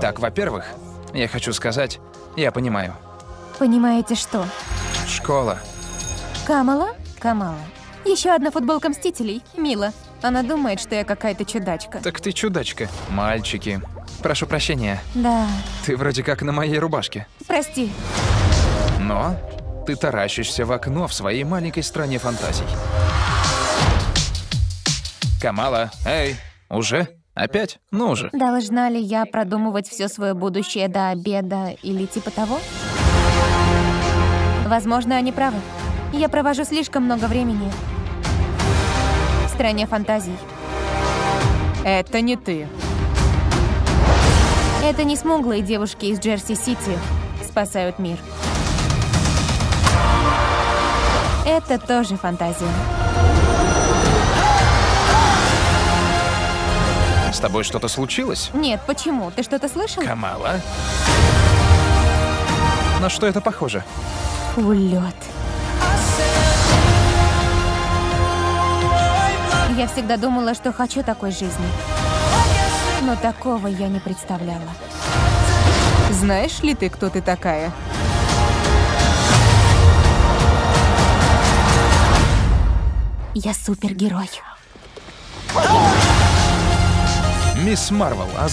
Так, во-первых, я хочу сказать, я понимаю. Понимаете что? Школа. Камала? Камала. Еще одна футболка Мстителей. Мила. Она думает, что я какая-то чудачка. Так ты чудачка. Мальчики. Прошу прощения. Да. Ты вроде как на моей рубашке. Прости. Но ты таращишься в окно в своей маленькой стране фантазий. Камала, эй, уже? Опять? Ну уже. Должна ли я продумывать все свое будущее до обеда или типа того? Возможно, они правы. Я провожу слишком много времени в стране фантазий. Это не ты. Это не смуглые девушки из Джерси-Сити спасают мир. Это тоже фантазия. С тобой что-то случилось? Нет, почему? Ты что-то слышал? Камала? На что это похоже? Улет. Я всегда думала, что хочу такой жизни. Но такого я не представляла. Знаешь ли ты, кто ты такая? Я супергерой. Мисс Марвел, а